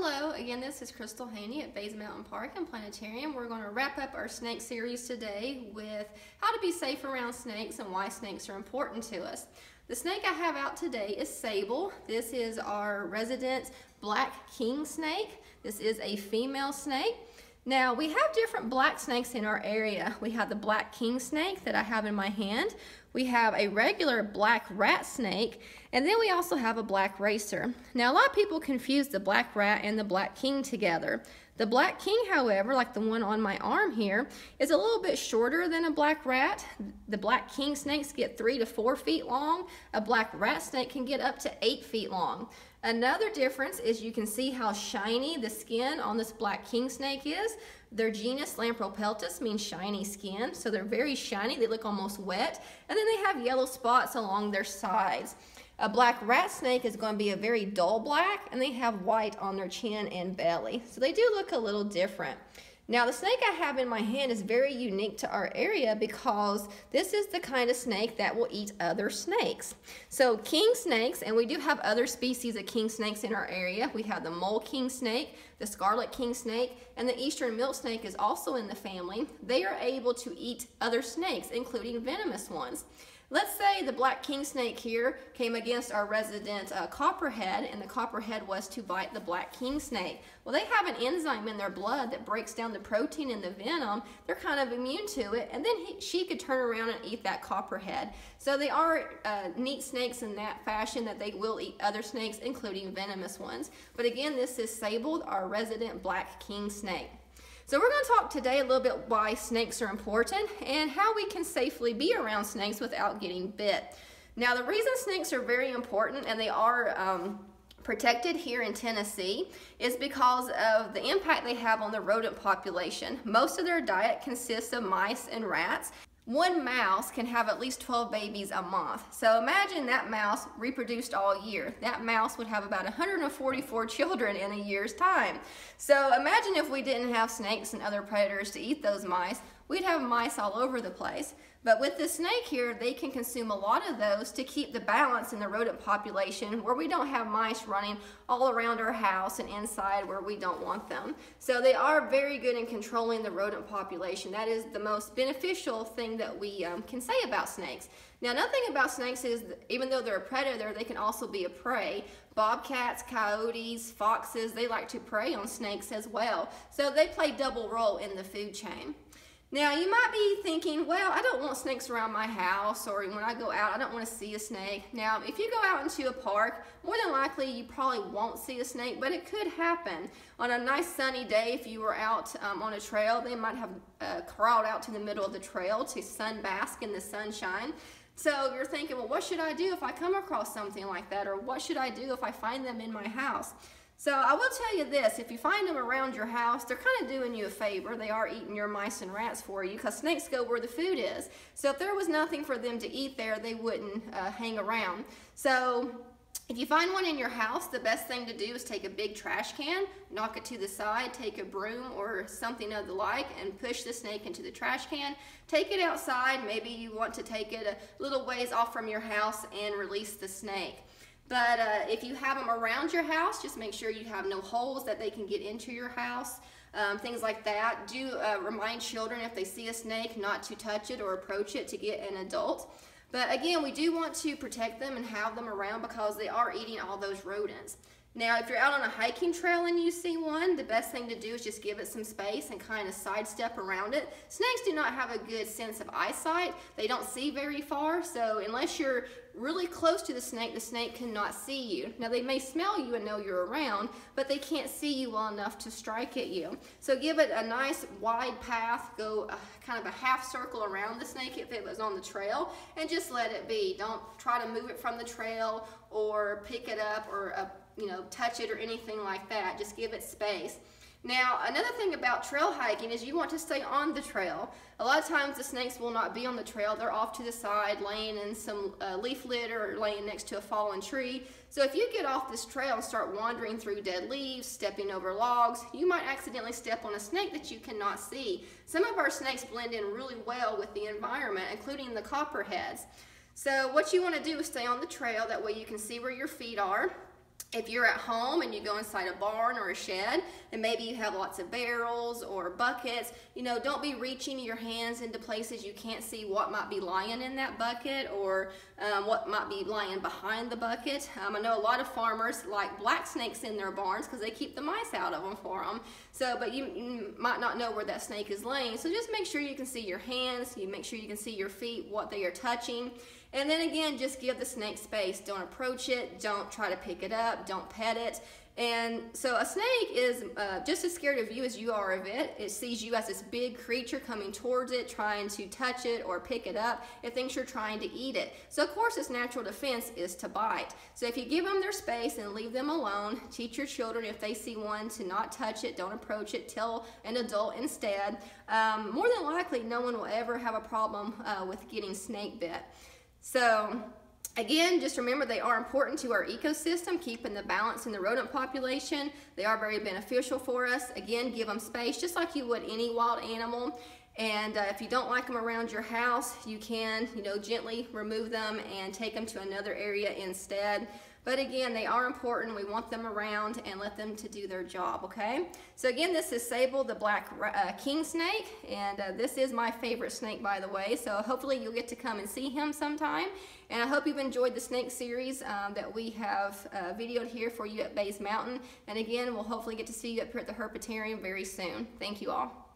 Hello, again this is Krystal Haney at Bays Mountain Park and Planetarium. We're going to wrap up our snake series today with how to be safe around snakes and why snakes are important to us. The snake I have out today is Sable. This is our resident black king snake. This is a female snake. Now we have different black snakes in our area. We have the black king snake that I have in my hand. We have a regular black rat snake, and then we also have a black racer. Now a lot of people confuse the black rat and the black king together. The black king, however, like the one on my arm here, is a little bit shorter than a black rat. The black king snakes get three to four feet long. A black rat snake can get up to eight feet long. Another difference is you can see how shiny the skin on this black king snake is. Their genus Lampropeltis means shiny skin, so they're very shiny. They look almost wet. And then they have yellow spots along their sides. A black rat snake is going to be a very dull black, and they have white on their chin and belly. So they do look a little different. Now the snake I have in my hand is very unique to our area because this is the kind of snake that will eat other snakes. So king snakes, and we do have other species of king snakes in our area. We have the mole king snake, the scarlet king snake, and the eastern milk snake is also in the family. They are able to eat other snakes, including venomous ones. Let's say the black king snake here came against our resident uh, copperhead and the copperhead was to bite the black king snake. Well, they have an enzyme in their blood that breaks down the protein in the venom. They're kind of immune to it and then he, she could turn around and eat that copperhead. So they are uh, neat snakes in that fashion that they will eat other snakes, including venomous ones. But again, this is Sable, our resident black king snake. So we're going to talk today a little bit why snakes are important and how we can safely be around snakes without getting bit. Now the reason snakes are very important and they are um, protected here in Tennessee is because of the impact they have on the rodent population. Most of their diet consists of mice and rats one mouse can have at least 12 babies a month. So imagine that mouse reproduced all year. That mouse would have about 144 children in a year's time. So imagine if we didn't have snakes and other predators to eat those mice, we'd have mice all over the place. But with the snake here, they can consume a lot of those to keep the balance in the rodent population where we don't have mice running all around our house and inside where we don't want them. So they are very good in controlling the rodent population. That is the most beneficial thing that we um, can say about snakes. Now, another thing about snakes is even though they're a predator, they can also be a prey. Bobcats, coyotes, foxes, they like to prey on snakes as well. So they play double role in the food chain. Now you might be thinking, well, I don't want snakes around my house or when I go out, I don't want to see a snake. Now, if you go out into a park, more than likely you probably won't see a snake, but it could happen. On a nice sunny day, if you were out um, on a trail, they might have uh, crawled out to the middle of the trail to sun bask in the sunshine. So you're thinking, well, what should I do if I come across something like that? Or what should I do if I find them in my house? So I will tell you this, if you find them around your house, they're kind of doing you a favor. They are eating your mice and rats for you because snakes go where the food is. So if there was nothing for them to eat there, they wouldn't uh, hang around. So if you find one in your house, the best thing to do is take a big trash can, knock it to the side, take a broom or something of the like, and push the snake into the trash can. Take it outside. Maybe you want to take it a little ways off from your house and release the snake. But uh, if you have them around your house, just make sure you have no holes that they can get into your house. Um, things like that. Do uh, remind children if they see a snake not to touch it or approach it to get an adult. But again, we do want to protect them and have them around because they are eating all those rodents. Now, if you're out on a hiking trail and you see one, the best thing to do is just give it some space and kind of sidestep around it. Snakes do not have a good sense of eyesight. They don't see very far, so unless you're really close to the snake, the snake cannot see you. Now, they may smell you and know you're around, but they can't see you well enough to strike at you. So give it a nice wide path, go a, kind of a half circle around the snake if it was on the trail, and just let it be. Don't try to move it from the trail or pick it up or uh, you know, touch it or anything like that. Just give it space. Now, another thing about trail hiking is you want to stay on the trail. A lot of times the snakes will not be on the trail. They're off to the side, laying in some uh, leaf litter or laying next to a fallen tree. So if you get off this trail and start wandering through dead leaves, stepping over logs, you might accidentally step on a snake that you cannot see. Some of our snakes blend in really well with the environment, including the copperheads. So what you want to do is stay on the trail. That way you can see where your feet are. If you're at home and you go inside a barn or a shed and maybe you have lots of barrels or buckets, you know, don't be reaching your hands into places you can't see what might be lying in that bucket or um, what might be lying behind the bucket. Um, I know a lot of farmers like black snakes in their barns because they keep the mice out of them for them. So, but you, you might not know where that snake is laying. So just make sure you can see your hands, you make sure you can see your feet, what they are touching. And then again, just give the snake space. Don't approach it. Don't try to pick it up. Don't pet it. And so a snake is uh, just as scared of you as you are of it. It sees you as this big creature coming towards it, trying to touch it or pick it up. It thinks you're trying to eat it. So of course its natural defense is to bite. So if you give them their space and leave them alone, teach your children if they see one to not touch it, don't approach it, tell an adult instead. Um, more than likely no one will ever have a problem uh, with getting snake bit. So Again, just remember they are important to our ecosystem, keeping the balance in the rodent population. They are very beneficial for us. Again, give them space just like you would any wild animal. And uh, if you don't like them around your house, you can, you know, gently remove them and take them to another area instead. But again, they are important. We want them around and let them to do their job, okay? So again, this is Sable, the black uh, king snake, and uh, this is my favorite snake, by the way. So hopefully you'll get to come and see him sometime. And I hope you've enjoyed the snake series um, that we have uh, videoed here for you at Bays Mountain. And again, we'll hopefully get to see you up here at the Herpetarium very soon. Thank you all.